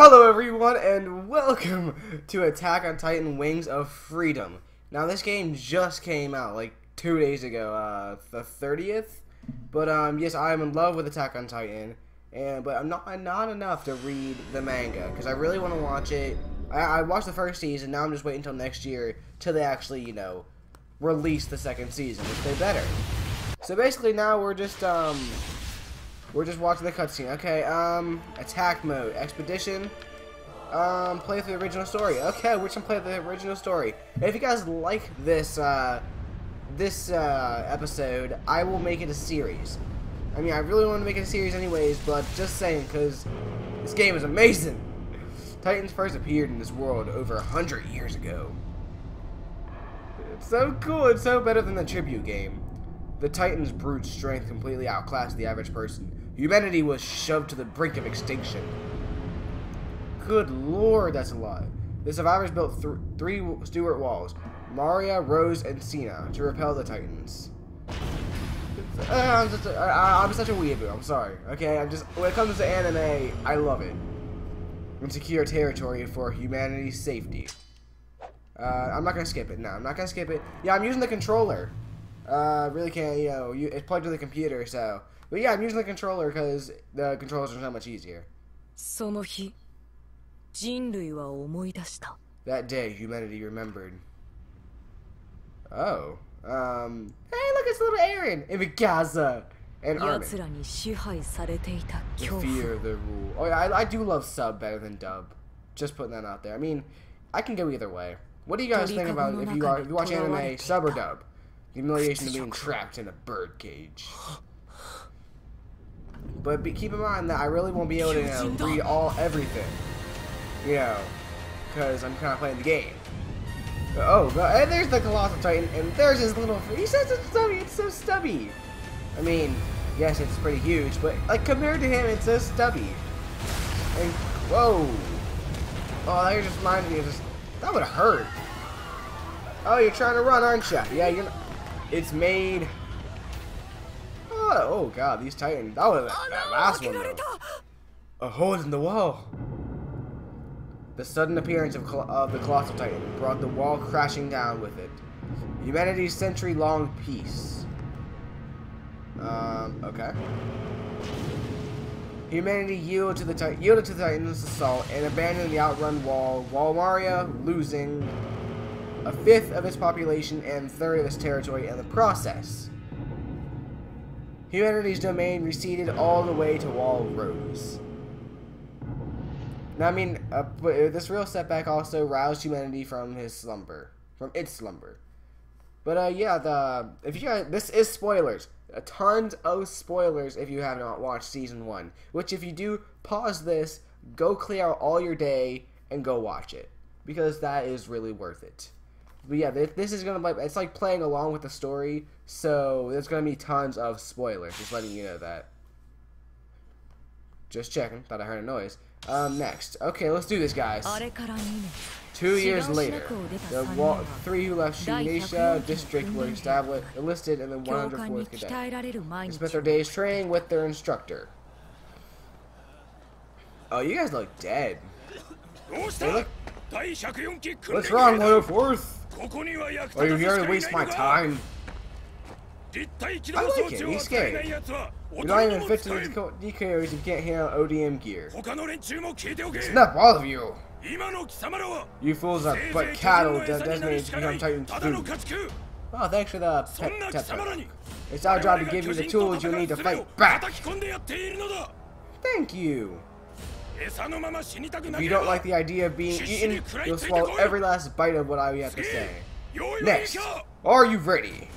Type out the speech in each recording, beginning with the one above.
Hello everyone and welcome to Attack on Titan Wings of Freedom. Now this game just came out like two days ago, uh, the 30th. But um, yes, I am in love with Attack on Titan, and but I'm not not enough to read the manga because I really want to watch it. I, I watched the first season, now I'm just waiting until next year till they actually you know release the second season, which they better. So basically now we're just um we're just watching the cutscene. Okay, um, attack mode, expedition, um, play through the original story. Okay, we're gonna play the original story. If you guys like this, uh, this, uh, episode, I will make it a series. I mean, I really want to make it a series anyways, but just saying, because this game is amazing. Titans first appeared in this world over a hundred years ago. It's so cool, it's so better than the tribute game. The Titan's brute strength completely outclassed the average person. Humanity was shoved to the brink of extinction. Good lord, that's a lot. The survivors built th three Stuart walls, Maria, Rose, and Sina, to repel the Titans. Uh, I'm, a, I, I'm such a weeaboo, I'm sorry. Okay, I'm just, when it comes to anime, I love it. And secure territory for humanity's safety. Uh, I'm not gonna skip it, no, I'm not gonna skip it. Yeah, I'm using the controller. Uh, really can't, you know, you, it's plugged to the computer, so. But yeah, I'm using the controller because the controllers are so much easier. That day, humanity remembered. Oh. Um, hey, look, it's little Eren in Gaza. And Armin. The fear of the rule. Oh, yeah, I, I do love sub better than dub. Just putting that out there. I mean, I can go either way. What do you guys think about if you, are, if you watch anime, sub or dub? Humiliation of being trapped in a bird cage. But be, keep in mind that I really won't be able to you know, read all everything, you know, because I'm kind of playing the game. Oh, and there's the colossal titan, and there's his little. He says it's stubby. It's so stubby. I mean, yes, it's pretty huge, but like compared to him, it's so stubby. And whoa, oh, that just reminded me of just that would have hurt. Oh, you're trying to run, aren't you? Yeah, you're. Not, it's made. Oh, oh god, these titans. That was that last one though. A hole in the wall. The sudden appearance of, of the Colossal Titan brought the wall crashing down with it. Humanity's century-long peace. Um, okay. Humanity yielded to the yielded to the Titan's assault and abandoned the outrun wall, while Maria losing a fifth of its population and third of its territory in the process. Humanity's domain receded all the way to Wall Rose. Now, I mean, uh, but this real setback also roused humanity from his slumber, from its slumber. But uh, yeah, the if you guys, this is spoilers, a tons of spoilers if you have not watched season one. Which, if you do, pause this, go clear out all your day, and go watch it because that is really worth it. But yeah, this is gonna be—it's like playing along with the story, so there's gonna be tons of spoilers. Just letting you know that. Just checking. Thought I heard a noise. Um, next. Okay, let's do this, guys. Two years later, the three who left Shiganshina district were established, enlisted, and the 104th cadet. They spent their days training with their instructor. Oh, you guys look dead. Look. What's wrong, 104th? Are you here to waste my time? I like it, he's scared. You're not even fit to the DKOs if you can't handle ODM gear. It's all of you! You fools are but cattle that designated to become titan food. Oh, thanks for the pep pep It's our job to give you the tools you need to fight back! Thank you! If you don't like the idea of being eaten, you'll swallow every last bite of what I have to say. Next, are you ready?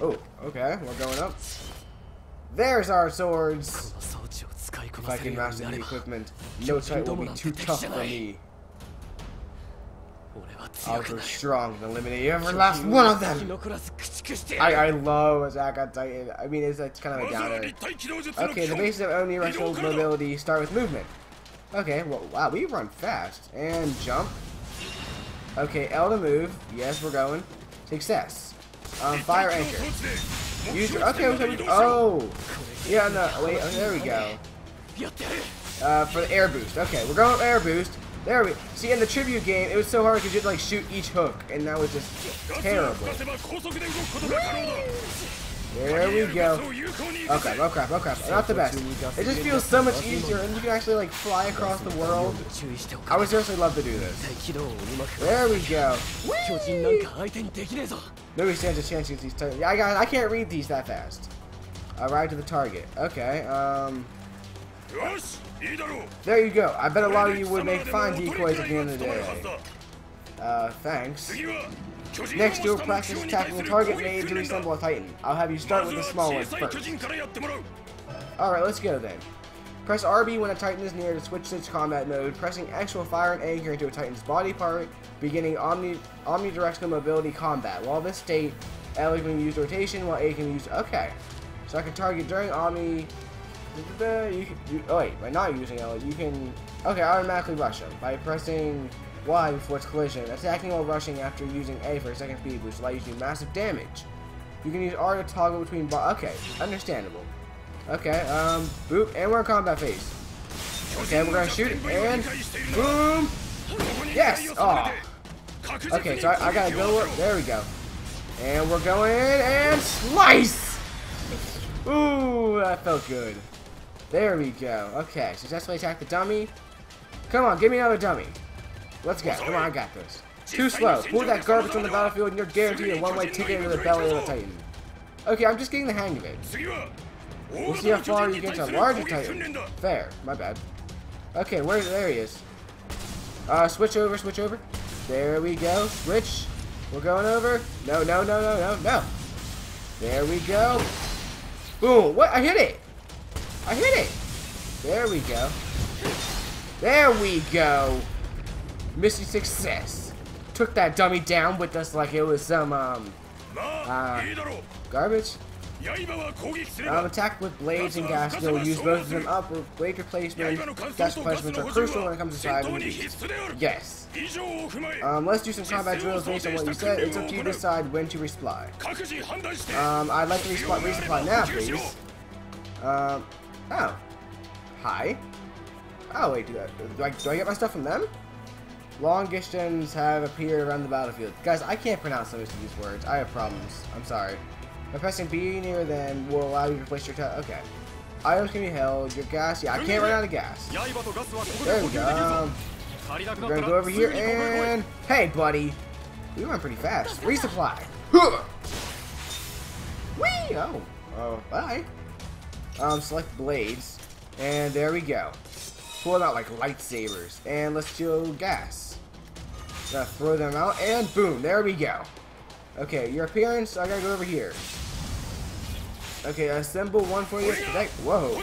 Oh, okay, we're going up. There's our swords! If I can master the equipment, no type will be too tough for me. Ultra strong, eliminate every last one of them. I, I love Attack on Titan. I mean, it's, it's kind of a downer. Okay, the basis of Oni Rush's mobility start with movement. Okay, well, wow, we run fast. And jump. Okay, L to move. Yes, we're going. Success. Um, fire anchor. User. okay, okay, oh! Yeah, no, wait, oh, there we go. Uh, for the air boost. Okay, we're going air boost. There we see in the tribute game. It was so hard because you had to like shoot each hook, and that was just terrible. There we go. Okay, crap, oh crap, oh crap. Not the best. It just feels so much easier and you can actually like fly across the world. I would seriously love to do this. There we go. Whee! Nobody stands a chance against these titans. I got I can't read these that fast. Arrive to the target. Okay, um there you go. I bet a lot of you would make fine decoys at the end of the day. Uh, thanks. Next, you'll practice attacking a target made to resemble a titan. I'll have you start with the small one first. All right, let's go then. Press RB when a titan is near to switch to its combat mode. Pressing X will fire an anchor into a titan's body part, beginning omni omnidirectional mobility combat. While this state, L can use rotation, while A can use... Okay. So I can target during omni you you, oh wait, by not using L, you can. Okay, automatically rush them by pressing Y before its collision. Attacking while rushing after using A for a second speed boost allows you to do massive damage. You can use R to toggle between. Okay, understandable. Okay, um, boop, and we're in combat phase. Okay, we're gonna shoot, and boom! Yes! Aw. Okay, so I, I gotta go up. There we go. And we're going and slice! Ooh, that felt good. There we go. Okay, successfully attack the dummy. Come on, give me another dummy. Let's go. Come on, I got this. Too slow. Pull that garbage from the battlefield and you're guaranteed a one-way ticket into the belly of the Titan. Okay, I'm just getting the hang of it. We'll see how far you get to a larger Titan. Fair. My bad. Okay, where there he is. Uh, switch over, switch over. There we go. Switch. We're going over. No, no, no, no, no, no. There we go. Boom. What? I hit it. I hit it. There we go. There we go. Mission success. Took that dummy down with us like it was some, um, uh, garbage. Um, attack with blades and gas will use both of them up with blade replacement. Gas replacements are crucial when it comes to surviving. Yes. Um, let's do some combat drills based on what you said. It's up to you to decide when to resupply. Um, I'd like to resupply, resupply now, please. Um, Oh. Hi. Oh, wait, do I, do I, do I get my stuff from them? Long distance have appeared around the battlefield. Guys, I can't pronounce most of these words. I have problems. I'm sorry. By pressing B near them will allow you to place your Okay. Items can be held. Your gas. Yeah, I can't run out of gas. There we go. We're gonna go over here and... Hey, buddy. We went pretty fast. Resupply. Whee! Oh. Oh, bye. Um, select blades. And there we go. Pull out like lightsabers. And let's do gas. Gotta throw them out. And boom, there we go. Okay, your appearance, I gotta go over here. Okay, assemble one for you. Whoa.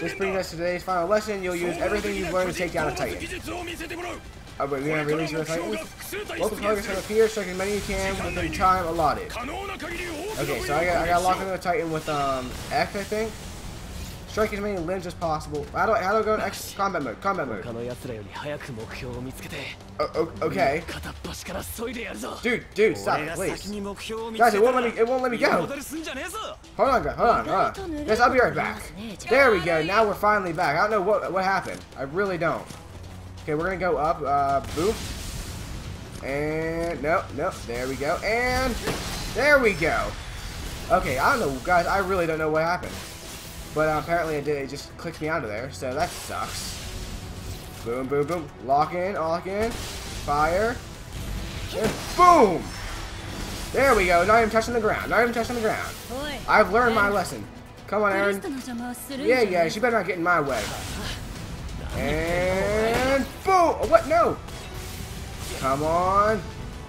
This brings us to today's final lesson. You'll use everything you've learned to take down a Titan. Oh, we're gonna release your fight? Local targets from appear, striking many you can within time allotted. Okay, so I got I got locked into a Titan with um X, I think. Strike as many limbs as possible. How do I how do I go to X combat mode? Combat mode. Oh, okay. Dude, dude, stop, it, please. Guys, it won't let me it won't let me go. Hold on, hold on, hold on. Yes, I'll be right back. There we go. Now we're finally back. I don't know what what happened. I really don't. Okay, we're gonna go up, uh, boop. And, no, no, there we go, and there we go. Okay, I don't know, guys, I really don't know what happened. But uh, apparently it did, it just clicked me out of there, so that sucks. Boom, boom, boom, lock in, lock in, fire, and boom! There we go, not even touching the ground, not even touching the ground. I've learned my lesson. Come on, Eren. Yeah, yeah, she better not get in my way. And... Oh, what? No! Come on!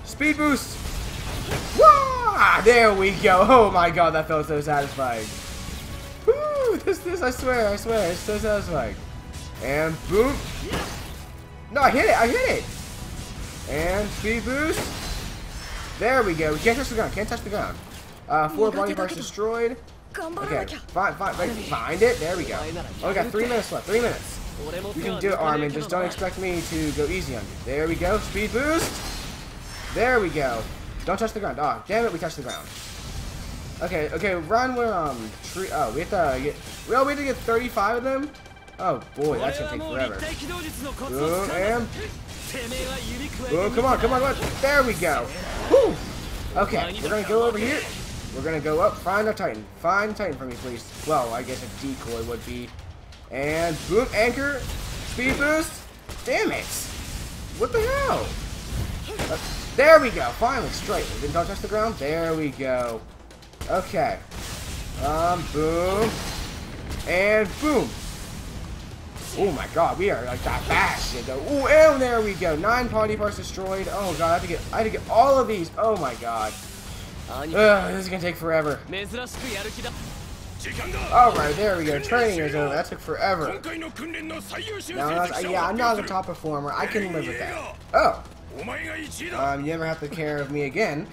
Speed boost! Wah! There we go! Oh my god, that felt so satisfying. Woo! This, this, I swear, I swear, it's so satisfying. And boom! No, I hit it! I hit it! And speed boost! There we go. We can't touch the ground. Can't touch the ground. Uh, four body parts destroyed. Okay, fine, fine, wait, find it. There we go. Oh, we got three minutes left. Three minutes. You can do it, Armin. Just don't expect me to go easy on you. There we go. Speed boost. There we go. Don't touch the ground. Ah, oh, damn it, we touched the ground. Okay, okay, run with, um, tree, oh, we have to get, well, we have to get 35 of them? Oh, boy, that's gonna take forever. Boom, and, oh, come on, come on, come on, there we go. Whew. Okay, we're gonna go over here, we're gonna go up, find a titan, find a titan for me, please. Well, I guess a decoy would be and boom, anchor, speed boost. Damn it! What the hell? Uh, there we go. Finally, straight. Didn't touch the ground. There we go. Okay. Um, boom. And boom. Oh my god, we are like that fast. Ooh, and there we go. Nine party parts destroyed. Oh god, I have to get I have to get all of these. Oh my god. 兄 Ugh, this is gonna take forever. Alright, there we go. Training is over. That took forever. Now, I'm not, uh, yeah, I'm not the top performer. I can live with that. Oh. Um, you never have to care of me again.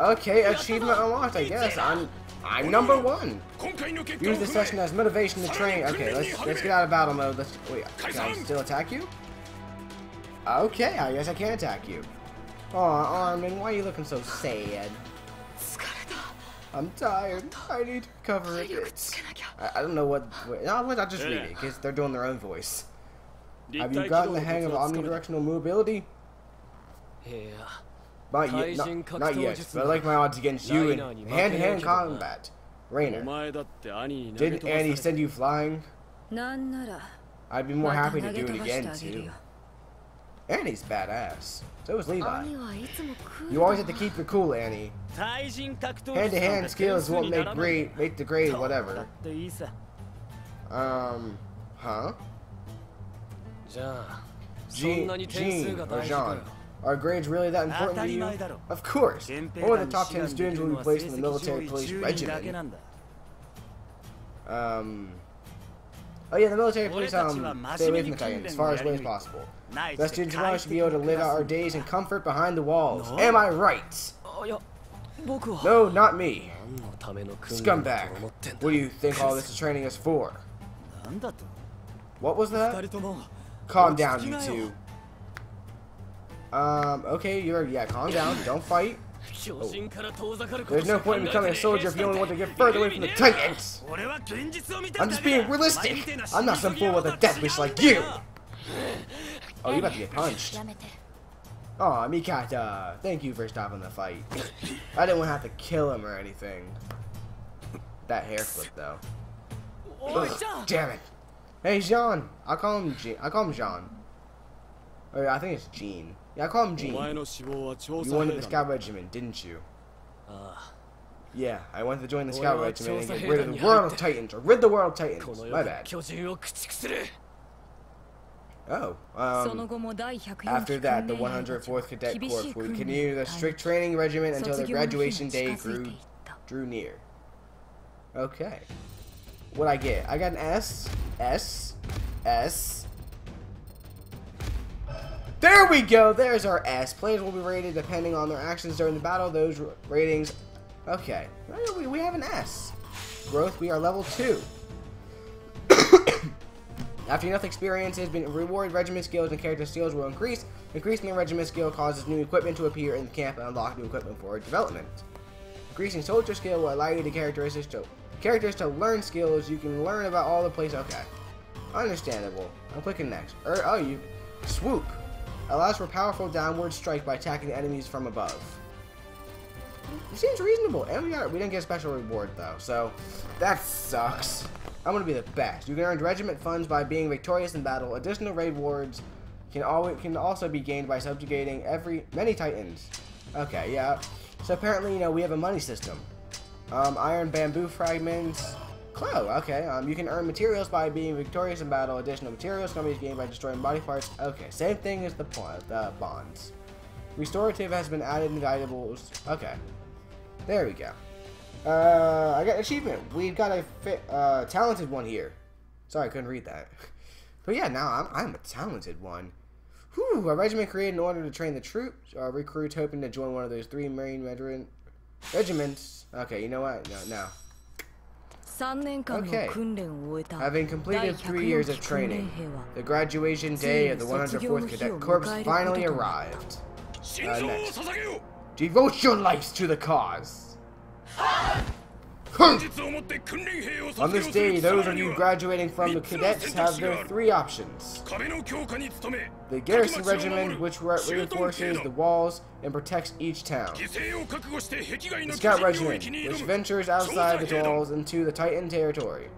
Okay, achievement unlocked, I guess. I'm I'm number one. Use the session as motivation to train. Okay, let's let's get out of battle mode. Let's wait. Can I still attack you? Okay, I guess I can attack you. Aw, Armin, why are you looking so sad? I'm tired. I need to cover it. I, I, don't know what. No, I'll just read it because they're doing their own voice. Have you gotten the hang of omnidirectional mobility? Yeah. Not yet, not, not yet, but I like my odds against you in hand-to-hand -hand combat. Reiner, didn't Annie send you flying? I'd be more happy to do it again, too. Annie's badass. So was Levi. You always have to keep it cool, Annie. Hand-to-hand skills won't make great, make the grade, whatever. Um, huh? Jean, Jean or Jean. Are grades really that important to you? Of course. Or the top 10 students will be placed in the military police regiment. Um, Oh yeah, the military police um, stay away from the Kaigen as far as away as possible. The students and I should be able to live out our days in comfort behind the walls. Am I right? Oh, no, not me. Scumbag. What do you think all this is training us for? What was that? Calm down, you two. Um, okay, you're, yeah, calm down. Don't fight. Oh. There's no point in becoming a soldier if you only want to get further away from the Titans! I'm just being realistic! I'm not some fool with a death wish like you! Oh, you're about to get punched. Oh, Mikasa, thank you for stopping the fight. I didn't want to have to kill him or anything. That hair flip, though. Ugh, damn it! Hey, Jean! I call him Jean. I call him Jean. Or, I think it's Jean. Yeah, I call him Gene. You wanted the scout regiment, didn't you? Yeah, I wanted to join the scout regiment and get rid of the world titans, or rid the world titans. My bad. Oh, um, after that, the 104th Cadet Corps would continue the strict training regimen until the graduation day grew, drew near. Okay. What I get? I got an S, S, S, there we go. There's our S. Players will be rated depending on their actions during the battle. Those ratings. Okay. We, we have an S. Growth. We are level two. After enough experience has been rewarded, regiment skills and character skills will increase. Increasing the regiment skill causes new equipment to appear in the camp and unlock new equipment for development. Increasing soldier skill will allow you the characteristics to characters to learn skills. You can learn about all the place. Okay, understandable. I'm clicking next. Er, oh, you swoop allows for powerful downward strike by attacking enemies from above. It seems reasonable, and we got we didn't get a special reward though, so that sucks. I'm gonna be the best. You can earn regiment funds by being victorious in battle. Additional rewards can always can also be gained by subjugating every many titans. Okay, yeah. So apparently, you know, we have a money system. Um, iron bamboo fragments. Clo, okay. Um, you can earn materials by being victorious in battle. Additional materials can be gained by destroying body parts. Okay, same thing as the the bonds. Restorative has been added in guidables. Okay, there we go. Uh, I got achievement. We've got a fit, uh, talented one here. Sorry, I couldn't read that. But yeah, now I'm, I'm a talented one. Whew, a regiment created in order to train the troops. Uh, recruits hoping to join one of those three Marine regiment, regiments. Okay, you know what? No, no. Okay. Having completed three years of training, the graduation day of the 104th Cadet Corps finally arrived. Uh, next. Devote your lives to the cause! On this day, those of you graduating from the cadets have their three options. The garrison regiment, which reinforces the walls and protects each town. The scout regiment, which ventures outside the walls into the Titan territory.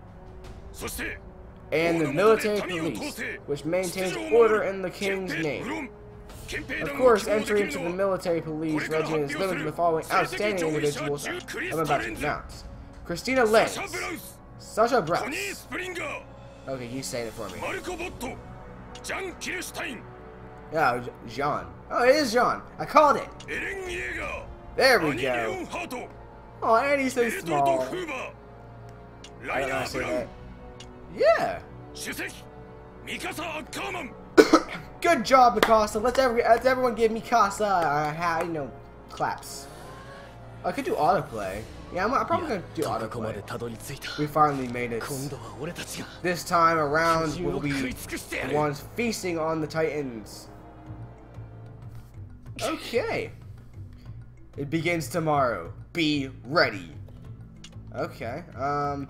And the military police, which maintains order in the king's name. Of course, entry into the military police regiment is limited to the following outstanding individuals I'm about to announce. Christina Lynch. Sasha Brooks. Okay, you say it for me. Oh, Jean. Oh, it is Jean. I called it. There we go. Oh, and he's so small. I don't know see. Yeah. Good job, Mikasa. Let's, every, let's everyone give Mikasa, uh, you know, claps. I could do autoplay. Yeah, I'm, I'm probably gonna do autoplay. We finally made it. This time around, we'll be the ones feasting on the titans. Okay. It begins tomorrow. Be ready. Okay. Um,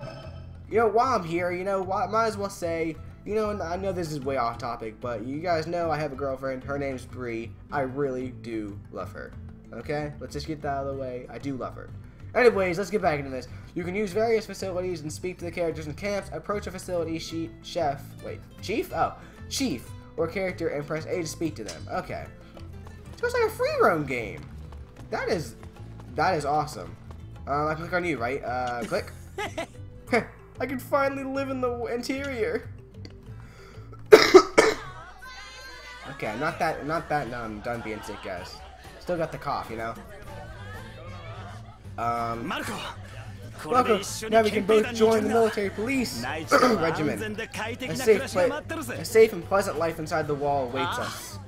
you know, while I'm here, you know, I might as well say, you know, I know this is way off topic, but you guys know I have a girlfriend. Her name's Bree. I really do love her. Okay? Let's just get that out of the way. I do love her. Anyways, let's get back into this. You can use various facilities and speak to the characters in camps. Approach a facility she- chef. Wait, chief? Oh, chief or character and press A to speak to them. Okay. So it's like a free roam game. That is, that is awesome. Uh, I click on you, right? Uh, click. I can finally live in the interior. okay, not that, not that. I'm done being sick, guys. Still got the cough, you know. Um, Marco, Marco, now we can both join the military police regiment. A safe, a safe and pleasant life inside the wall awaits us.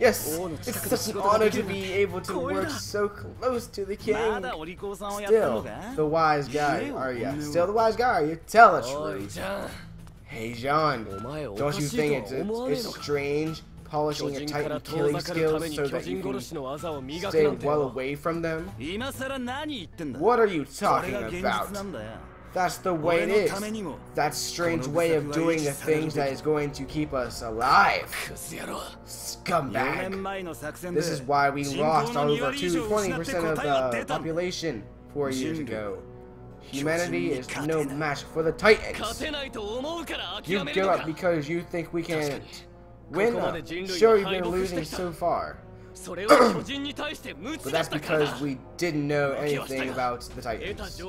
Yes, it's such an honor to be able to work so close to the king. Still the wise guy, are you? Still the wise guy, are you? Tell us, truth. Hey, John, don't you think it's, it's strange polishing your Titan killing skills so that you can stay well away from them? What are you talking about? That's the way it is. That strange way of doing the things that is going to keep us alive. Scumbag. This is why we lost over 20% of the population four years ago. Humanity is no match for the Titans. You give up because you think we can't win. Uh, sure, you've been losing so far. but that's because we didn't know anything about the Titans.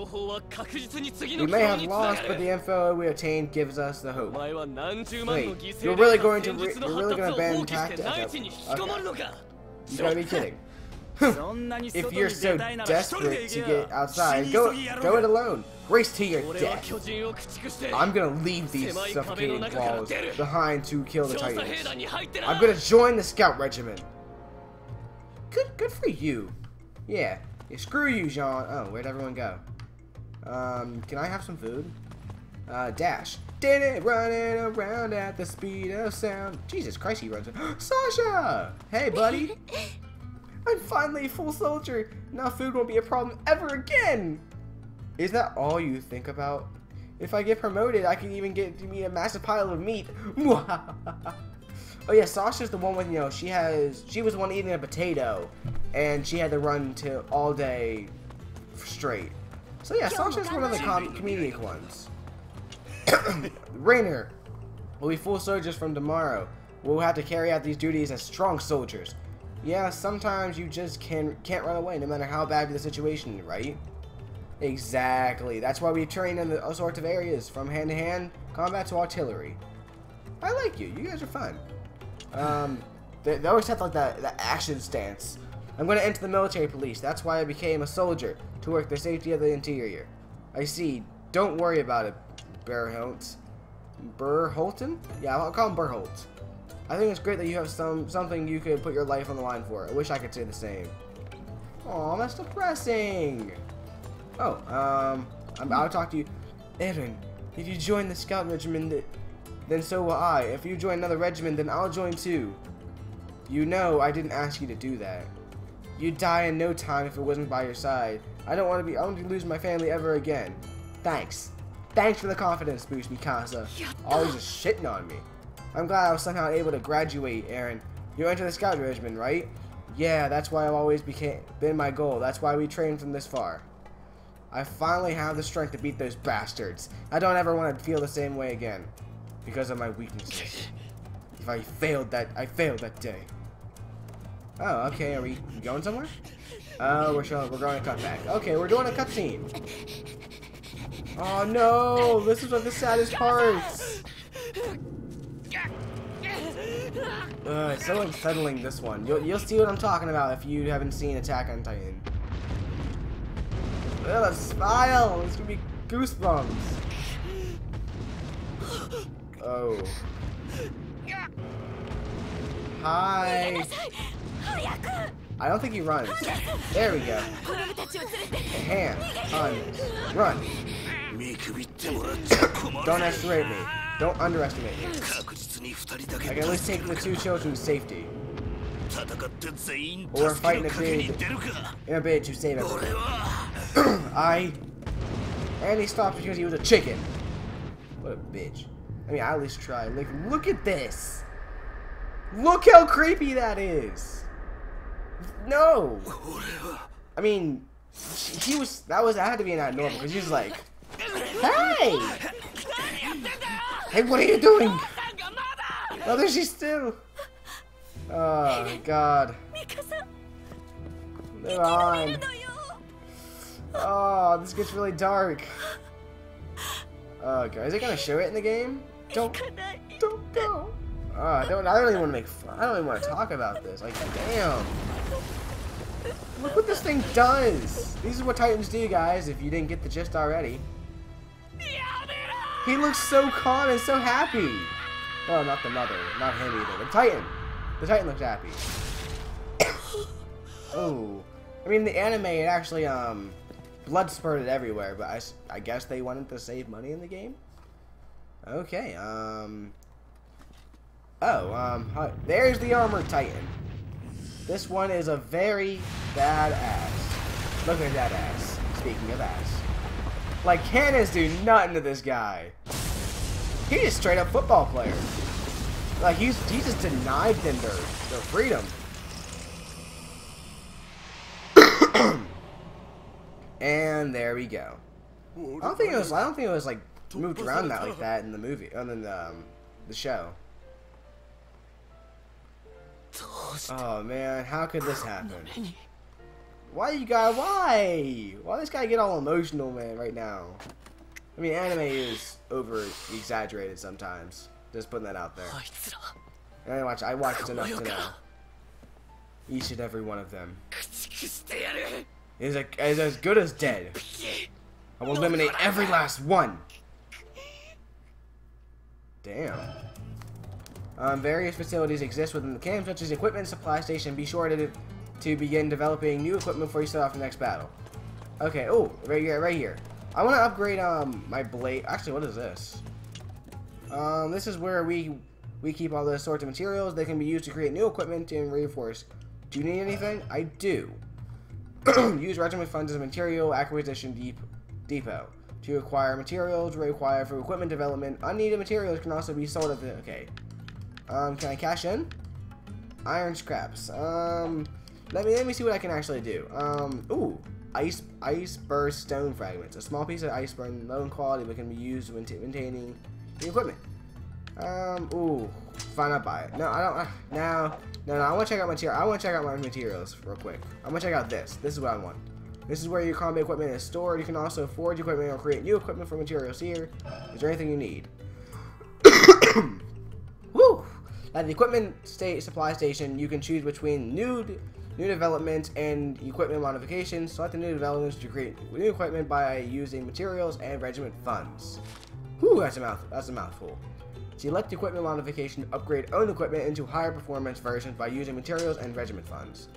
We may have lost, but the info we obtained gives us the hope. Wait, you're really going to re you're really going to abandon tactics? Okay. You gotta be kidding if you're so desperate to get outside, go go it alone. Race to your death. I'm gonna leave these suffocating walls behind to kill the titans. I'm gonna join the scout regiment. Good, good for you. Yeah. yeah screw you, Jean. Oh, where'd everyone go? Um, can I have some food? Uh, dash. Did it running around at the speed of sound. Jesus Christ, he runs. Sasha! Hey, buddy. I'm finally a full soldier. Now food won't be a problem ever again. Is that all you think about? If I get promoted, I can even get me a massive pile of meat. oh yeah, Sasha's the one with you know she has she was the one eating a potato, and she had to run to all day straight. So yeah, Sasha's one of the com- comedic ones. Reiner will be full soldiers from tomorrow. We'll have to carry out these duties as strong soldiers. Yeah, sometimes you just can can't run away, no matter how bad the situation, right? Exactly. That's why we train in the, all sorts of areas, from hand-to-hand combat to artillery. I like you. You guys are fun. Um, they, they always have like that the action stance. I'm going to enter the military police. That's why I became a soldier to work the safety of the interior. I see. Don't worry about it, Burholt. Burholton? Yeah, I'll call him Burholt. I think it's great that you have some something you could put your life on the line for. I wish I could say the same. Aw, that's depressing. Oh, um, I'm, I'll talk to you. Eren, if you join the scout regiment, then so will I. If you join another regiment, then I'll join too. You know I didn't ask you to do that. You'd die in no time if it wasn't by your side. I don't want to be. I don't want to lose my family ever again. Thanks. Thanks for the confidence boost, Mikasa. Always just shitting on me. I'm glad I was somehow able to graduate, Eren. You entered the scout regiment, right? Yeah, that's why I've always became, been my goal. That's why we trained from this far. I finally have the strength to beat those bastards. I don't ever want to feel the same way again. Because of my weaknesses. If I failed that, I failed that day. Oh, okay, are we going somewhere? Oh, we're showing, we're going to cut back. Okay, we're doing a cutscene. Oh no, this is one of the saddest parts. Uh, it's so unsettling, this one. You'll, you'll see what I'm talking about if you haven't seen Attack on Titan. Well, a smile! It's gonna be goosebumps. Oh. Hi! I don't think he runs. There we go. Hand. On. Run. Don't ask me. Don't underestimate me. I can at least take the two children to safety. Or fight in a bid, in a bid to save everyone. I... And he stopped because he was a chicken. What a bitch. I mean, I at least tried. Like, look at this. Look how creepy that is. No. I mean, he was. That was. I had to be an abnormal because he was like, "Hey." Hey, what are you doing?" Oh, there she's still. Oh God. They're on. Oh, this gets really dark. Oh, God. Is it gonna show it in the game? Don't, don't go. Oh, ah, I don't. I don't even want to make fun. I don't even want to talk about this. Like, damn. Look what this thing does. These is what Titans do, guys. If you didn't get the gist already. He looks so calm and so happy. Oh, not the mother. Not him either. The Titan. The Titan looks happy. oh. I mean, the anime, it actually, um, blood spurted everywhere, but I, I guess they wanted to save money in the game? Okay, um... Oh, um, hi- there's the Armored Titan. This one is a very bad ass. Look at that ass. Speaking of ass. Like, cannons do nothing to this guy. He's a straight up football player. Like, he's, he just denied them their, their freedom. and there we go. I don't think it was. I don't think it was like moved around that like that in the movie, other than the, um, the show. Oh man, how could this happen? Why you guys? Why? Why this guy get all emotional, man, right now? I mean, anime is over exaggerated sometimes. Just putting that out there. And I watch. I watched enough to know. Each and every one of them is, a, is as good as dead. I will eliminate every last one. Damn. Um, various facilities exist within the camp, such as equipment supply station. Be sure to to begin developing new equipment before you start off the next battle. Okay. Oh, right here, right here. I want to upgrade um my blade. Actually, what is this? Um, this is where we we keep all the sorts of materials. They can be used to create new equipment and reinforce. Do you need anything? I do. Use regiment funds as a material acquisition deep, depot. To acquire materials required for equipment development, unneeded materials can also be sold at the. Okay. Um, can I cash in? Iron scraps. Um, let me let me see what I can actually do. Um, ooh, ice ice burst stone fragments. A small piece of ice burn, low in quality, but can be used when maintaining the equipment. Um, ooh, fine, I'll buy it. No, I don't. Uh, no, no, no. I want to check out material. I want to check out my materials real quick. I'm gonna check out this. This is what I want. This is where your combat equipment is stored. You can also forge equipment or create new equipment from materials here. Is there anything you need? Woo! At the equipment state supply station, you can choose between new new developments and equipment modifications. Select the new developments to create new equipment by using materials and regiment funds. Whew, that's a mouth. That's a mouthful. Select equipment modification to upgrade own equipment into higher performance versions by using materials and regiment funds.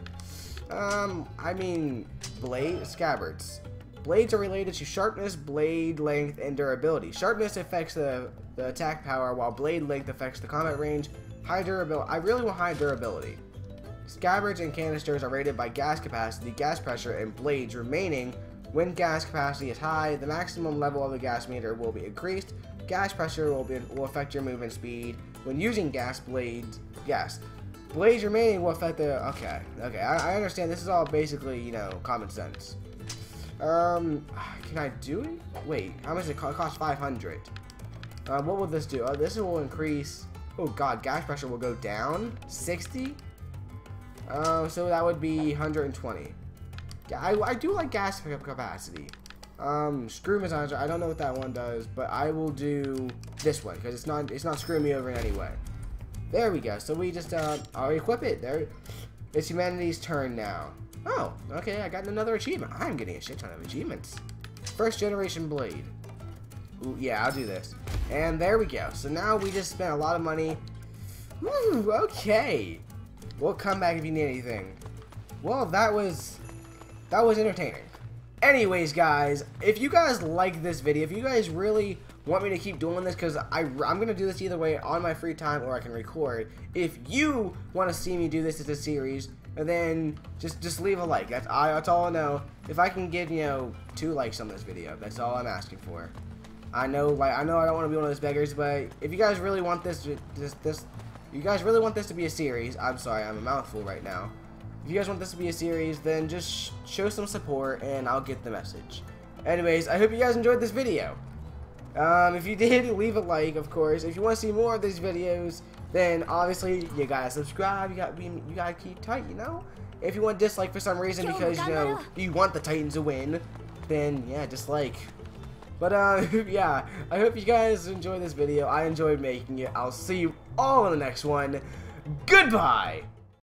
Um, I mean, blade scabbards. Blades are related to sharpness, blade length, and durability. Sharpness affects the, the attack power, while blade length affects the combat range. High durability. I really want high durability. Scabbards and canisters are rated by gas capacity, gas pressure, and blades remaining When gas capacity is high, the maximum level of the gas meter will be increased. Gas pressure will, be, will affect your movement speed. When using gas blades, gas. Blades remaining will affect the, okay, okay, I, I understand. This is all basically, you know, common sense. Um, can I do it? Wait, how much does it cost? It costs 500. Uh, what will this do? Uh, this will increase, oh god, gas pressure will go down, 60? Uh, so that would be 120. Yeah, I, I do like gas pickup capacity. Um, screw massager. I don't know what that one does, but I will do this one because it's not it's not screwing me over in any way. There we go. So we just uh, I'll equip it. There, it's humanity's turn now. Oh, okay. I got another achievement. I'm getting a shit ton of achievements. First generation blade. Ooh, yeah, I'll do this. And there we go. So now we just spent a lot of money. Woo, okay. We'll come back if you need anything. Well, that was that was entertaining. Anyways, guys, if you guys like this video, if you guys really want me to keep doing this, because I'm going to do this either way on my free time or I can record. If you want to see me do this as a series, then just just leave a like. That's, I, that's all I know. If I can get, you know, two likes on this video, that's all I'm asking for. I know, like, I know I don't want to be one of those beggars, but if you guys really want this, this, this, you guys really want this to be a series, I'm sorry, I'm a mouthful right now. If you guys want this to be a series, then just sh show some support and I'll get the message. Anyways, I hope you guys enjoyed this video. Um, if you did, leave a like, of course. If you want to see more of these videos, then obviously you gotta subscribe. You got you gotta keep tight, you know. If you want dislike for some reason because you know you want the Titans to win, then yeah, dislike. But uh, yeah, I hope you guys enjoyed this video. I enjoyed making it. I'll see you all in the next one. Goodbye.